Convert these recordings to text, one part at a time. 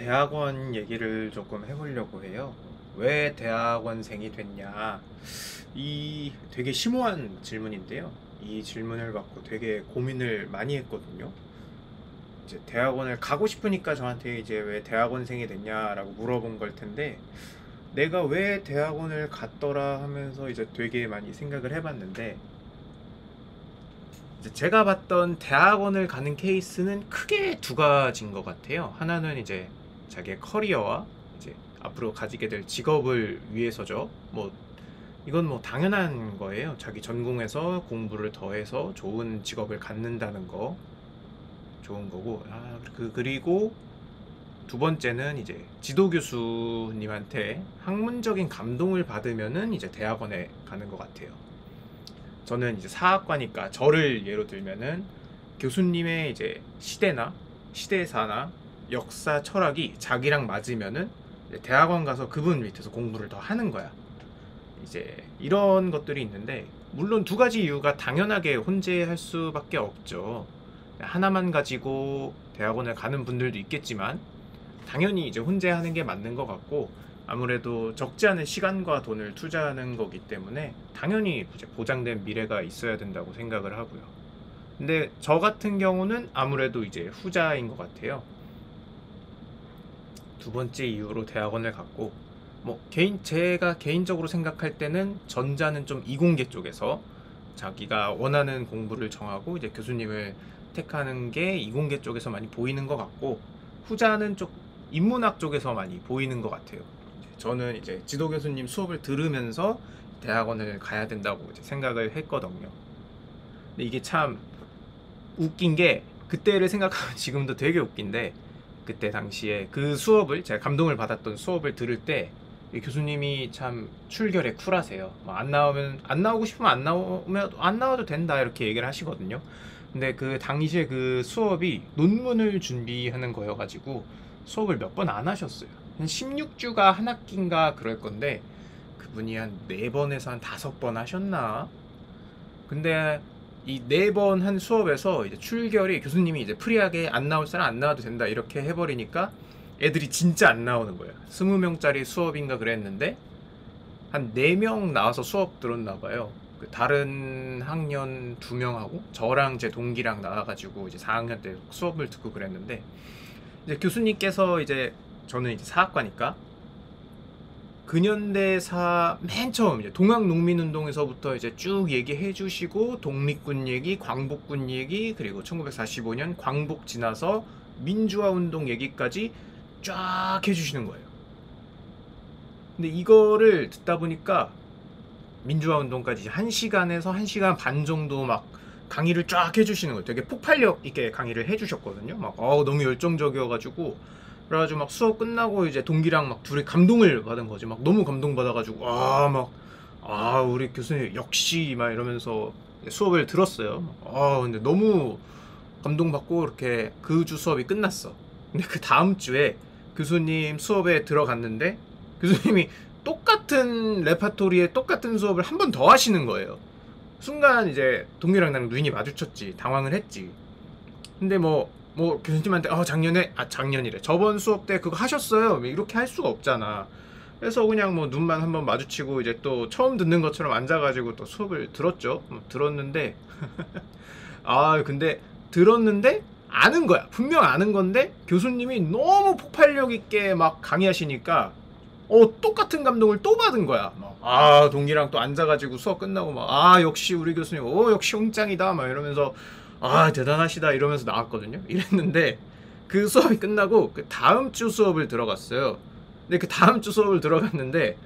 대학원 얘기를 조금 해보려고 해요. 왜 대학원생이 됐냐? 이 되게 심오한 질문인데요. 이 질문을 받고 되게 고민을 많이 했거든요. 이제 대학원을 가고 싶으니까 저한테 이제 왜 대학원생이 됐냐라고 물어본 걸 텐데, 내가 왜 대학원을 갔더라 하면서 이제 되게 많이 생각을 해봤는데, 제가 봤던 대학원을 가는 케이스는 크게 두 가지인 것 같아요. 하나는 이제 자기의 커리어와 이제 앞으로 가지게 될 직업을 위해서죠. 뭐 이건 뭐 당연한 거예요. 자기 전공에서 공부를 더해서 좋은 직업을 갖는다는 거 좋은 거고. 아, 그 그리고 두 번째는 이제 지도 교수님한테 학문적인 감동을 받으면은 이제 대학원에 가는 것 같아요. 저는 이제 사학과니까 저를 예로 들면은 교수님의 이제 시대나 시대사나 역사 철학이 자기랑 맞으면은 대학원 가서 그분 밑에서 공부를 더 하는 거야. 이제 이런 것들이 있는데 물론 두 가지 이유가 당연하게 혼재할 수밖에 없죠. 하나만 가지고 대학원을 가는 분들도 있겠지만 당연히 이제 혼재하는 게 맞는 것 같고 아무래도 적지 않은 시간과 돈을 투자하는 거기 때문에 당연히 보장된 미래가 있어야 된다고 생각을 하고요. 근데 저 같은 경우는 아무래도 이제 후자인 것 같아요. 두 번째 이유로 대학원을 갔고 뭐 개인 제가 개인적으로 생각할 때는 전자는 좀 이공계 쪽에서 자기가 원하는 공부를 정하고 이제 교수님을 택하는 게 이공계 쪽에서 많이 보이는 것 같고 후자는 좀 인문학 쪽에서 많이 보이는 것 같아요. 저는 이제 지도 교수님 수업을 들으면서 대학원을 가야 된다고 생각을 했거든요. 근데 이게 참 웃긴 게 그때를 생각하면 지금도 되게 웃긴데 그때 당시에 그 수업을 제가 감동을 받았던 수업을 들을 때 교수님이 참 출결에 쿨하세요. 뭐안 나오면 안 나오고 싶으면 안 나오면 안 나와도 된다 이렇게 얘기를 하시거든요. 근데 그 당시에 그 수업이 논문을 준비하는 거여가지고 수업을 몇 번 안 하셨어요. 한 16주가 한 학기인가 그럴 건데 그분이 한 4번에서 한 5번 하셨나? 근데 이 네 번 한 수업에서 이제 출결이 교수님이 이제 프리하게 안 나올 사람 안 나와도 된다 이렇게 해버리니까 애들이 진짜 안 나오는 거예요. 20명짜리 수업인가 그랬는데 한 4명 나와서 수업 들었나 봐요. 그 다른 학년 2명하고 저랑 제 동기랑 나와가지고 이제 4학년 때 수업을 듣고 그랬는데 이제 교수님께서 이제 저는 이제 사학과니까 근현대사 맨 처음 이제 동학농민운동에서부터 이제 쭉 얘기해 주시고 독립군 얘기, 광복군 얘기 그리고 1945년 광복 지나서 민주화 운동 얘기까지 쫙 해주시는 거예요. 근데 이거를 듣다 보니까 민주화 운동까지 한 시간에서 한 시간 반 정도 막 강의를 쫙 해주시는 거예요. 되게 폭발력 있게 강의를 해주셨거든요. 막 어, 너무 열정적이어가지고 그래가지고 막 수업 끝나고 이제 동기랑 막 둘이 감동을 받은 거지. 막 너무 감동받아가지고 아 막 아 우리 교수님 역시 막 이러면서 수업을 들었어요. 아 근데 너무 감동받고 이렇게 그 주 수업이 끝났어. 근데 그 다음 주에 교수님 수업에 들어갔는데 교수님이 똑같은 레파토리에 똑같은 수업을 한 번 더 하시는 거예요. 순간 이제 동기랑 나랑 눈이 마주쳤지. 당황을 했지. 근데 뭐, 뭐 교수님한테, 어, 작년에, 아, 작년이래. 저번 수업 때 그거 하셨어요. 뭐 이렇게 할 수가 없잖아. 그래서 그냥 뭐 눈만 한번 마주치고 이제 또 처음 듣는 것처럼 앉아가지고 또 수업을 들었죠. 뭐 들었는데, 아, 근데 들었는데 아는 거야. 분명 아는 건데 교수님이 너무 폭발력 있게 막 강의하시니까 어 똑같은 감동을 또 받은 거야. 막, 아 동기랑 또 앉아가지고 수업 끝나고 막 아 역시 우리 교수님 오 역시 홍짱이다 막 이러면서 아 대단하시다 이러면서 나왔거든요. 이랬는데 그 수업이 끝나고 그 다음 주 수업을 들어갔어요. 근데 그 다음 주 수업을 들어갔는데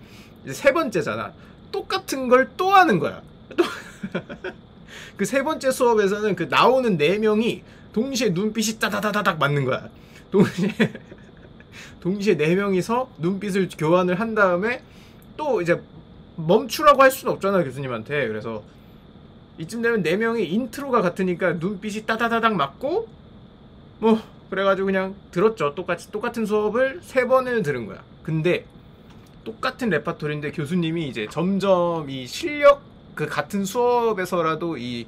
세 번째잖아. 똑같은 걸 또 하는 거야. 그 세 번째 수업에서는 그 나오는 네 명이 동시에 눈빛이 따다다다닥 맞는 거야. 동시에 동시에 네 명이서 눈빛을 교환을 한 다음에 또 이제 멈추라고 할 수는 없잖아 교수님한테. 그래서 이쯤 되면 네 명이 인트로가 같으니까 눈빛이 따다다닥 맞고 뭐 그래가지고 그냥 들었죠. 똑같이 똑같은 수업을 세 번을 들은 거야. 근데 똑같은 레파토리인데 교수님이 이제 점점 이 실력 그 같은 수업에서라도 이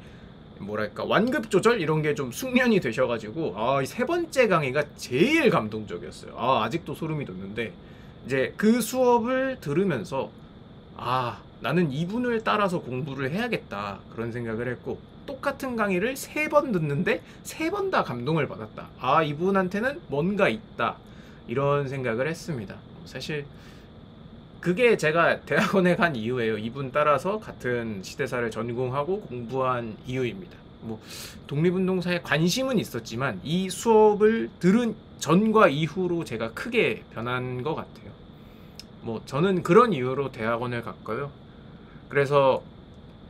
뭐랄까 완급 조절 이런 게 좀 숙련이 되셔가지고 아, 이 세 번째 강의가 제일 감동적이었어요. 아, 아직도 소름이 돋는데 이제 그 수업을 들으면서 아, 나는 이분을 따라서 공부를 해야겠다 그런 생각을 했고 똑같은 강의를 세 번 듣는데 세 번 다 감동을 받았다. 아, 이분한테는 뭔가 있다 이런 생각을 했습니다. 사실 그게 제가 대학원에 간 이유예요. 이분 따라서 같은 시대사를 전공하고 공부한 이유입니다. 뭐 독립운동사에 관심은 있었지만 이 수업을 들은 전과 이후로 제가 크게 변한 것 같아요. 뭐 저는 그런 이유로 대학원을 갔고요. 그래서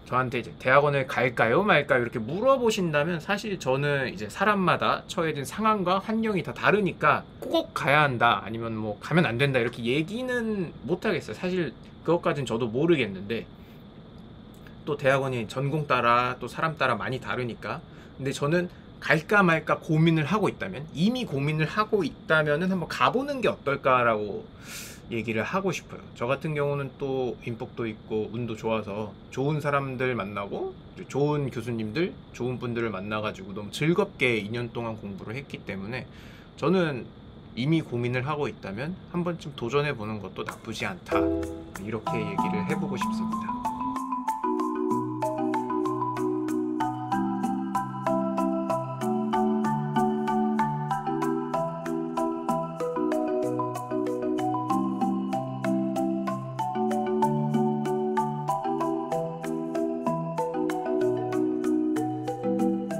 저한테 이제 대학원을 갈까요 말까요 이렇게 물어보신다면 사실 저는 이제 사람마다 처해진 상황과 환경이 다 다르니까 꼭 가야 한다 아니면 뭐 가면 안 된다 이렇게 얘기는 못 하겠어요 사실 그것까진 저도 모르겠는데 또 대학원이 전공 따라 또 사람 따라 많이 다르니까 근데 저는 갈까 말까 고민을 하고 있다면 이미 고민을 하고 있다면은 한번 가보는 게 어떨까라고 얘기를 하고 싶어요. 저 같은 경우는 또 인복도 있고 운도 좋아서 좋은 사람들 만나고 좋은 교수님들, 좋은 분들을 만나가지고 너무 즐겁게 2년 동안 공부를 했기 때문에 저는 이미 고민을 하고 있다면 한 번쯤 도전해 보는 것도 나쁘지 않다. 이렇게 얘기를 해보고 싶습니다.